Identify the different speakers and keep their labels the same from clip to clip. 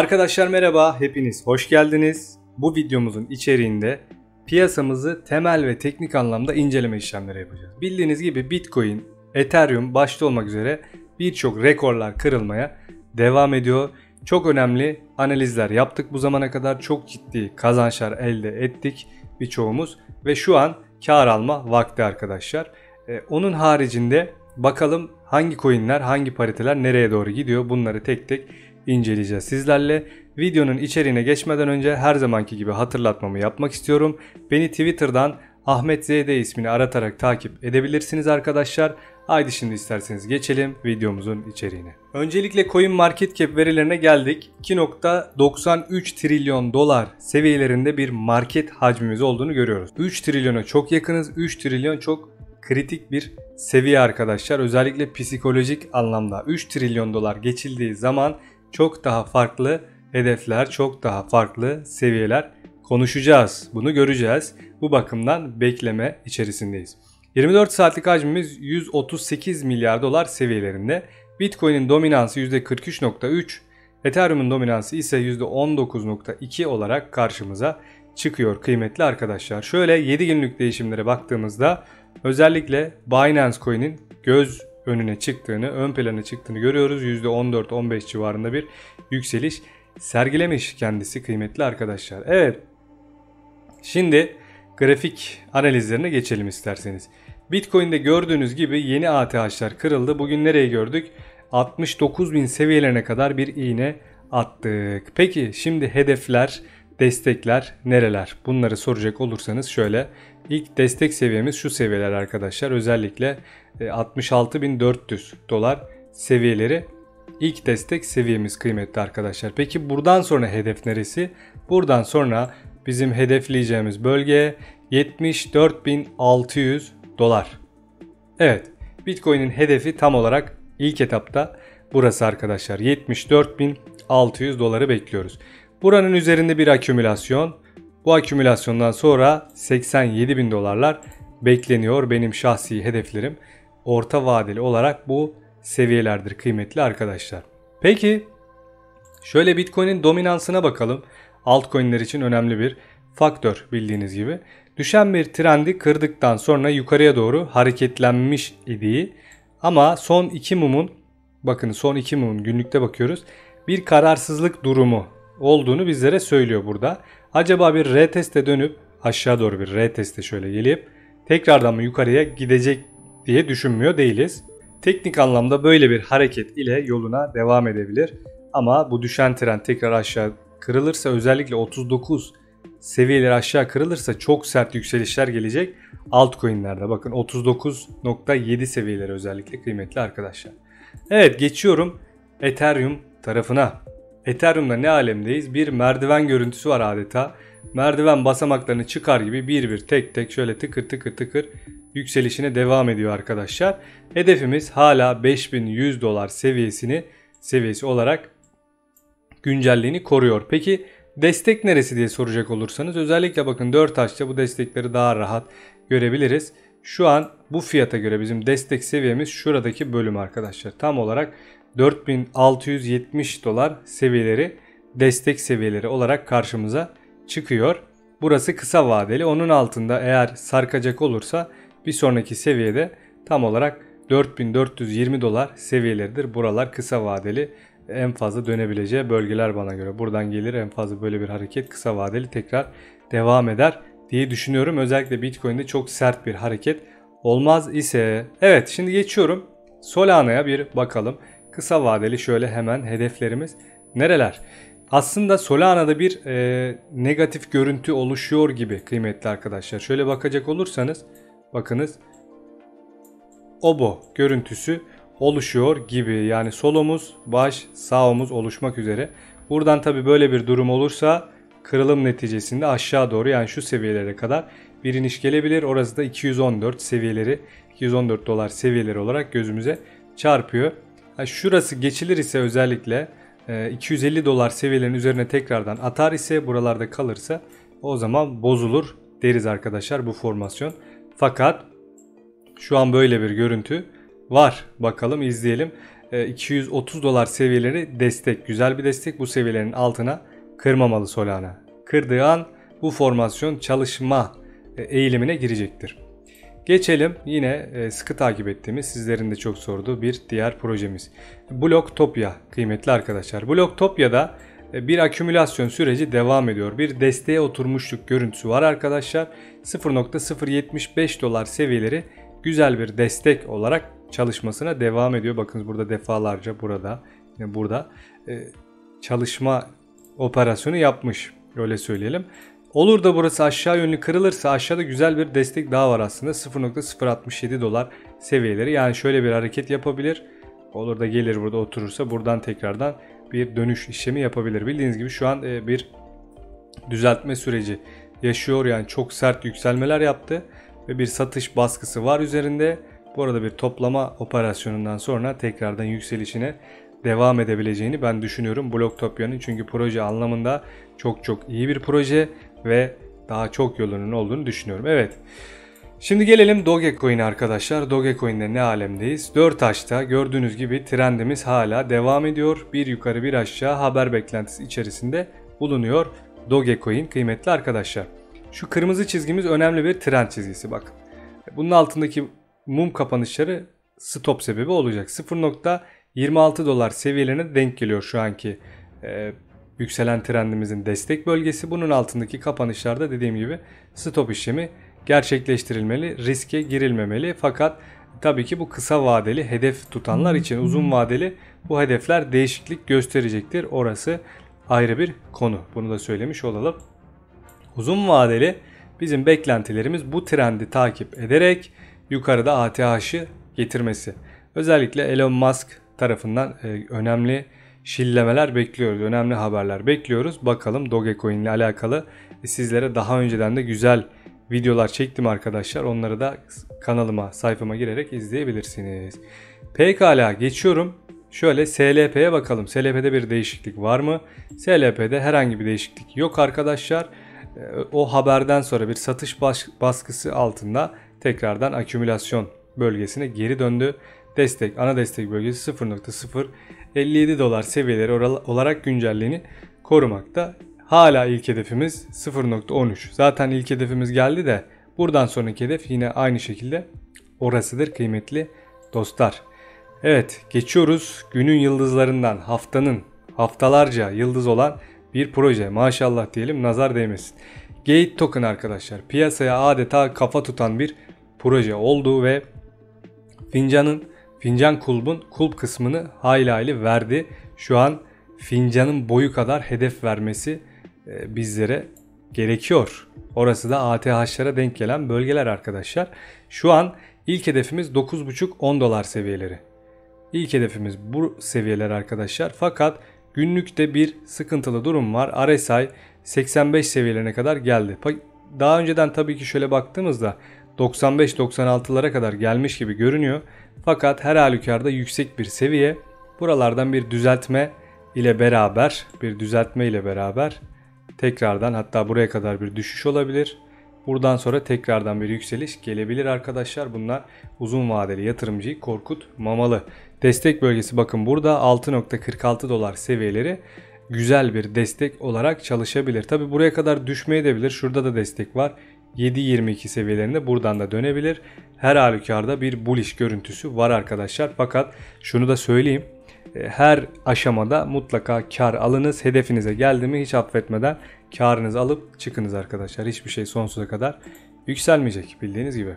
Speaker 1: Arkadaşlar merhaba, hepiniz hoş geldiniz. Bu videomuzun içeriğinde piyasamızı temel ve teknik anlamda inceleme işlemleri yapacağız. Bildiğiniz gibi Bitcoin, Ethereum başta olmak üzere birçok rekorlar kırılmaya devam ediyor. Çok önemli analizler yaptık bu zamana kadar. Çok ciddi kazançlar elde ettik birçoğumuz ve şu an kar alma vakti arkadaşlar. Ee, onun haricinde bakalım hangi coinler, hangi pariteler nereye doğru gidiyor bunları tek tek inceleyeceğiz sizlerle. Videonun içeriğine geçmeden önce her zamanki gibi hatırlatmamı yapmak istiyorum. Beni Twitter'dan Ahmet ZD ismini aratarak takip edebilirsiniz arkadaşlar. Haydi şimdi isterseniz geçelim videomuzun içeriğine. Öncelikle Coin Market Cap verilerine geldik. 2.93 trilyon dolar seviyelerinde bir market hacmimiz olduğunu görüyoruz. 3 trilyona çok yakınız. 3 trilyon çok kritik bir seviye arkadaşlar. Özellikle psikolojik anlamda 3 trilyon dolar geçildiği zaman çok daha farklı hedefler, çok daha farklı seviyeler konuşacağız. Bunu göreceğiz. Bu bakımdan bekleme içerisindeyiz. 24 saatlik hacmimiz 138 milyar dolar seviyelerinde. Bitcoin'in dominansı %43.3, Ethereum'un dominansı ise %19.2 olarak karşımıza çıkıyor kıymetli arkadaşlar. Şöyle 7 günlük değişimlere baktığımızda özellikle Binance Coin'in göz önüne çıktığını, ön plana çıktığını görüyoruz. %14-15 civarında bir yükseliş sergilemiş kendisi kıymetli arkadaşlar. Evet. Şimdi grafik analizlerine geçelim isterseniz. Bitcoin'de gördüğünüz gibi yeni ATH'lar kırıldı. Bugün nereye gördük? 69.000 seviyelerine kadar bir iğne attık. Peki şimdi hedefler, destekler nereler? Bunları soracak olursanız şöyle. İlk destek seviyemiz şu seviyeler arkadaşlar. Özellikle 66.400 e, dolar seviyeleri ilk destek seviyemiz kıymetli arkadaşlar. Peki buradan sonra hedef neresi? Buradan sonra bizim hedefleyeceğimiz bölge 74.600 dolar. Evet Bitcoin'in hedefi tam olarak ilk etapta burası arkadaşlar. 74.600 doları bekliyoruz. Buranın üzerinde bir akümülasyon. Bu akümülasyondan sonra 87.000 dolarlar bekleniyor benim şahsi hedeflerim. Orta vadeli olarak bu seviyelerdir kıymetli arkadaşlar. Peki şöyle Bitcoin'in dominansına bakalım. Altcoin'ler için önemli bir faktör bildiğiniz gibi. Düşen bir trendi kırdıktan sonra yukarıya doğru hareketlenmiş idi. Ama son iki mumun bakın son iki mumun günlükte bakıyoruz. Bir kararsızlık durumu olduğunu bizlere söylüyor burada. Acaba bir reteste dönüp aşağı doğru bir reteste şöyle gelip tekrardan mı yukarıya gidecek diye düşünmüyor değiliz. Teknik anlamda böyle bir hareket ile yoluna devam edebilir. Ama bu düşen trend tekrar aşağı kırılırsa özellikle 39 seviyeleri aşağı kırılırsa çok sert yükselişler gelecek altcoin'lerde. Bakın 39.7 seviyeleri özellikle kıymetli arkadaşlar. Evet geçiyorum Ethereum tarafına. Ethereum'da ne alemdeyiz? Bir merdiven görüntüsü var adeta. Merdiven basamaklarını çıkar gibi bir bir tek tek şöyle tıkır tıkır tıkır yükselişine devam ediyor arkadaşlar. Hedefimiz hala 5100 dolar seviyesini seviyesi olarak güncelliğini koruyor. Peki destek neresi diye soracak olursanız özellikle bakın 4 taşta bu destekleri daha rahat görebiliriz. Şu an bu fiyata göre bizim destek seviyemiz şuradaki bölüm arkadaşlar. Tam olarak 4670 dolar seviyeleri destek seviyeleri olarak karşımıza çıkıyor. Burası kısa vadeli. Onun altında eğer sarkacak olursa bir sonraki seviyede tam olarak 4420 dolar seviyeleridir. Buralar kısa vadeli en fazla dönebileceği bölgeler bana göre. Buradan gelir en fazla böyle bir hareket kısa vadeli tekrar devam eder diye düşünüyorum. Özellikle Bitcoin'de çok sert bir hareket olmaz ise. Evet şimdi geçiyorum. Solana'ya bir bakalım. Kısa vadeli şöyle hemen hedeflerimiz nereler? Aslında Solana'da bir e, negatif görüntü oluşuyor gibi kıymetli arkadaşlar. Şöyle bakacak olursanız bakınız obo görüntüsü oluşuyor gibi. Yani solumuz, baş, sağ omuz oluşmak üzere. Buradan tabi böyle bir durum olursa kırılım neticesinde aşağı doğru yani şu seviyelere kadar bir iniş gelebilir. Orası da 214 seviyeleri 214 dolar seviyeleri olarak gözümüze çarpıyor. Şurası geçilir ise özellikle 250 e, dolar seviyelerin üzerine tekrardan atar ise buralarda kalırsa o zaman bozulur deriz arkadaşlar bu formasyon. Fakat şu an böyle bir görüntü var. Bakalım izleyelim. 230 dolar seviyeleri destek. Güzel bir destek. Bu seviyelerin altına kırmamalı Solana. Kırdığı an bu formasyon çalışma e, eğilimine girecektir. Geçelim yine e, sıkı takip ettiğimiz sizlerin de çok sorduğu bir diğer projemiz. Blocktopia kıymetli arkadaşlar. Blocktopia'da e, bir akümülasyon süreci devam ediyor. Bir desteğe oturmuşluk görüntüsü var arkadaşlar. 0.075 dolar seviyeleri güzel bir destek olarak çalışmasına devam ediyor. Bakınız burada defalarca burada burada çalışma operasyonu yapmış. Öyle söyleyelim. Olur da burası aşağı yönlü kırılırsa aşağıda güzel bir destek daha var aslında. 0.067 dolar seviyeleri. Yani şöyle bir hareket yapabilir. Olur da gelir burada oturursa buradan tekrardan bir dönüş işlemi yapabilir. Bildiğiniz gibi şu an e, bir düzeltme süreci yaşıyor. Yani çok sert yükselmeler yaptı ve bir satış baskısı var üzerinde. Bu arada bir toplama operasyonundan sonra tekrardan yükselişine devam edebileceğini ben düşünüyorum Blocktopia'nın. Çünkü proje anlamında çok çok iyi bir proje ve daha çok yolunun olduğunu düşünüyorum. Evet. Şimdi gelelim Dogecoin'e arkadaşlar. Dogecoin'de ne alemdeyiz? 4 açta gördüğünüz gibi trendimiz hala devam ediyor. Bir yukarı bir aşağı haber beklentisi içerisinde bulunuyor Dogecoin kıymetli arkadaşlar. Şu kırmızı çizgimiz önemli bir trend çizgisi bak. Bunun altındaki mum kapanışları stop sebebi olacak. 0.26 dolar seviyelerine denk geliyor şu anki e, yükselen trendimizin destek bölgesi. Bunun altındaki kapanışlarda dediğim gibi stop işlemi gerçekleştirilmeli, riske girilmemeli. Fakat tabii ki bu kısa vadeli hedef tutanlar için uzun vadeli bu hedefler değişiklik gösterecektir. Orası ayrı bir konu. Bunu da söylemiş olalım. Uzun vadeli bizim beklentilerimiz bu trendi takip ederek yukarıda ATH'ı getirmesi. Özellikle Elon Musk tarafından e, önemli şillemeler bekliyoruz. Önemli haberler bekliyoruz. Bakalım Dogecoin ile alakalı sizlere daha önceden de güzel videolar çektim arkadaşlar. Onları da kanalıma, sayfama girerek izleyebilirsiniz. Pekala geçiyorum. Şöyle SLP'ye bakalım. SLP'de bir değişiklik var mı? SLP'de herhangi bir değişiklik yok arkadaşlar. Ee, o haberden sonra bir satış baskısı altında tekrardan akümülasyon bölgesine geri döndü. Destek, ana destek bölgesi 0.0 57 dolar seviyeleri olarak güncelliğini korumakta. Hala ilk hedefimiz 0.13. Zaten ilk hedefimiz geldi de buradan sonraki hedef yine aynı şekilde orasıdır kıymetli dostlar. Evet geçiyoruz günün yıldızlarından haftanın haftalarca yıldız olan bir proje maşallah diyelim nazar değmesin. Gate Token arkadaşlar piyasaya adeta kafa tutan bir proje oldu ve fincanın Fincan kulbun kulp kısmını hayli hayli verdi. Şu an fincanın boyu kadar hedef vermesi e, bizlere gerekiyor. Orası da ATH'lara denk gelen bölgeler arkadaşlar. Şu an ilk hedefimiz 9.5-10 dolar seviyeleri. İlk hedefimiz bu seviyeler arkadaşlar. Fakat günlükte bir sıkıntılı durum var. RSI 85 seviyelerine kadar geldi. Daha önceden tabii ki şöyle baktığımızda 95-96'lara kadar gelmiş gibi görünüyor. Fakat her halükarda yüksek bir seviye. Buralardan bir düzeltme ile beraber, bir düzeltme ile beraber tekrardan hatta buraya kadar bir düşüş olabilir. Buradan sonra tekrardan bir yükseliş gelebilir arkadaşlar. Bunlar uzun vadeli yatırımcıyı korkutmamalı. Destek bölgesi bakın burada 6.46 dolar seviyeleri güzel bir destek olarak çalışabilir. Tabi buraya kadar düşmeye de bilir. Şurada da destek var. 7.22 seviyelerinde buradan da dönebilir. Her halükarda bir bullish görüntüsü var arkadaşlar. Fakat şunu da söyleyeyim. E, her aşamada mutlaka kar alınız. Hedefinize geldi mi hiç affetmeden karınızı alıp çıkınız arkadaşlar. Hiçbir şey sonsuza kadar yükselmeyecek bildiğiniz gibi.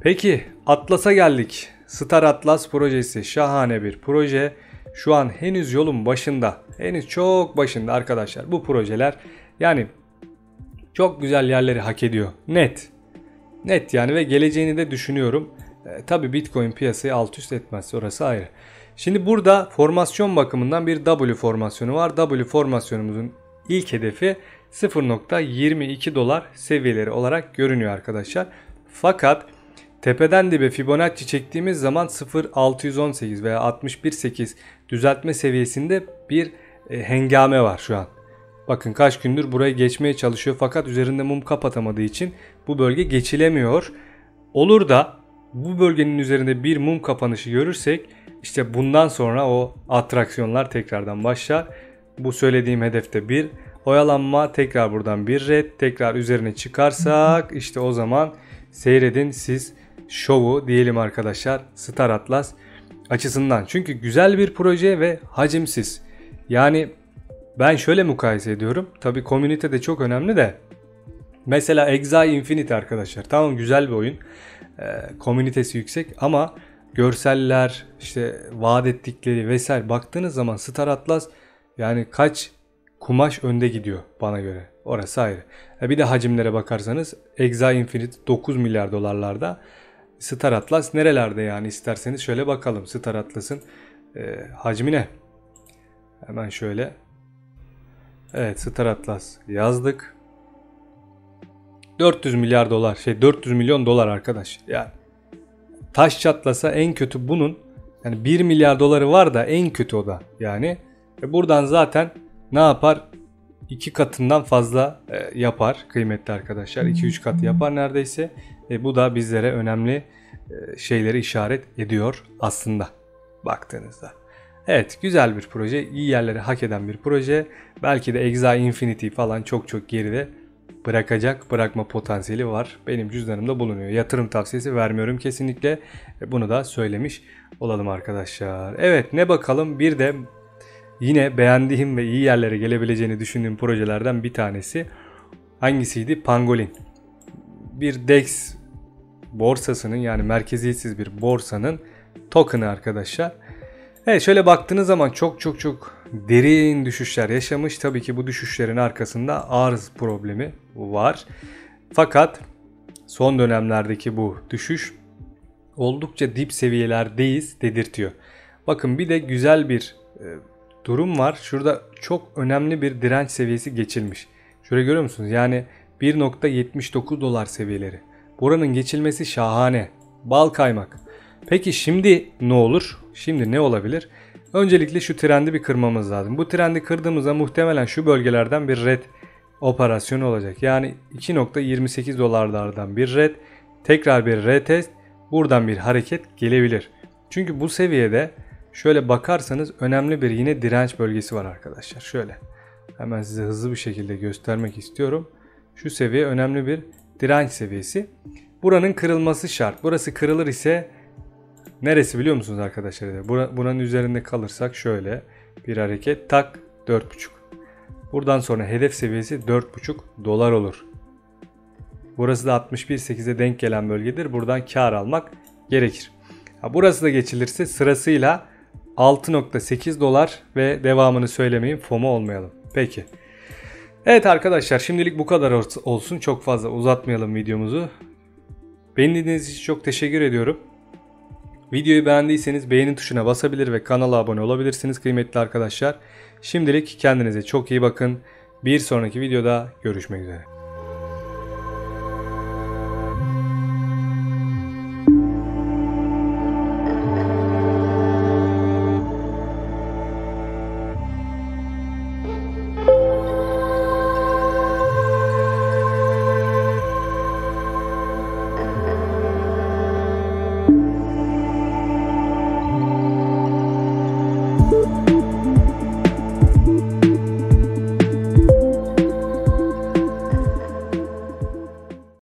Speaker 1: Peki Atlas'a geldik. Star Atlas projesi şahane bir proje. Şu an henüz yolun başında. Henüz çok başında arkadaşlar. Bu projeler yani çok güzel yerleri hak ediyor. Net. Net yani ve geleceğini de düşünüyorum. E, Tabi Bitcoin piyasayı alt üst etmez orası ayrı. Şimdi burada formasyon bakımından bir W formasyonu var. W formasyonumuzun ilk hedefi 0.22 dolar seviyeleri olarak görünüyor arkadaşlar. Fakat tepeden dibe Fibonacci çektiğimiz zaman 0.618 veya 61.8 düzeltme seviyesinde bir e, hengame var şu an. Bakın kaç gündür burayı geçmeye çalışıyor fakat üzerinde mum kapatamadığı için bu bölge geçilemiyor. Olur da bu bölgenin üzerinde bir mum kapanışı görürsek işte bundan sonra o atraksiyonlar tekrardan başlar. Bu söylediğim hedefte bir oyalanma tekrar buradan bir red tekrar üzerine çıkarsak işte o zaman seyredin siz şovu diyelim arkadaşlar Star Atlas açısından. Çünkü güzel bir proje ve hacimsiz. Yani ben şöyle mukayese ediyorum. Tabi komünite de çok önemli de. Mesela Exile Infinite arkadaşlar. Tamam güzel bir oyun. Ee, komünitesi yüksek ama görseller işte vaat ettikleri vesaire baktığınız zaman Star Atlas yani kaç kumaş önde gidiyor bana göre. Orası ayrı. E bir de hacimlere bakarsanız Exile Infinite 9 milyar dolarlarda. Star Atlas nerelerde yani isterseniz şöyle bakalım. Star Atlas'ın e, hacmi ne? Hemen şöyle. Evet Star Atlas yazdık. 400 milyar dolar şey 400 milyon dolar arkadaş. Yani taş çatlasa en kötü bunun yani 1 milyar doları var da en kötü o da yani. E buradan zaten ne yapar? iki katından fazla e, yapar kıymetli arkadaşlar. 2-3 kat yapar neredeyse. E, bu da bizlere önemli e, şeyleri işaret ediyor aslında baktığınızda. Evet güzel bir proje. iyi yerleri hak eden bir proje. Belki de Exile Infinity falan çok çok geride bırakacak bırakma potansiyeli var. Benim cüzdanımda bulunuyor. Yatırım tavsiyesi vermiyorum kesinlikle. E, bunu da söylemiş olalım arkadaşlar. Evet ne bakalım bir de Yine beğendiğim ve iyi yerlere gelebileceğini düşündüğüm projelerden bir tanesi hangisiydi? Pangolin. Bir DEX borsasının yani merkeziyetsiz bir borsanın token'ı arkadaşlar. Evet şöyle baktığınız zaman çok çok çok derin düşüşler yaşamış. Tabii ki bu düşüşlerin arkasında arz problemi var. Fakat son dönemlerdeki bu düşüş oldukça dip seviyelerdeyiz dedirtiyor. Bakın bir de güzel bir e, durum var. Şurada çok önemli bir direnç seviyesi geçilmiş. Şöyle görüyor musunuz? Yani 1.79 dolar seviyeleri. Buranın geçilmesi şahane. Bal kaymak. Peki şimdi ne olur? Şimdi ne olabilir? Öncelikle şu trendi bir kırmamız lazım. Bu trendi kırdığımızda muhtemelen şu bölgelerden bir red operasyonu olacak. Yani 2.28 dolarlardan bir red, tekrar bir retest, buradan bir hareket gelebilir. Çünkü bu seviyede Şöyle bakarsanız önemli bir yine direnç bölgesi var arkadaşlar. Şöyle hemen size hızlı bir şekilde göstermek istiyorum. Şu seviye önemli bir direnç seviyesi. Buranın kırılması şart. Burası kırılır ise neresi biliyor musunuz arkadaşlar? Buranın üzerinde kalırsak şöyle bir hareket tak 4.5. Buradan sonra hedef seviyesi 4.5 dolar olur. Burası da 61.8'e denk gelen bölgedir. Buradan kar almak gerekir. burası da geçilirse sırasıyla 6.8 dolar ve devamını söylemeyin FOMO olmayalım. Peki. Evet arkadaşlar şimdilik bu kadar olsun. Çok fazla uzatmayalım videomuzu. Beni dinlediğiniz için çok teşekkür ediyorum. Videoyu beğendiyseniz beğeni tuşuna basabilir ve kanala abone olabilirsiniz kıymetli arkadaşlar. Şimdilik kendinize çok iyi bakın. Bir sonraki videoda görüşmek üzere.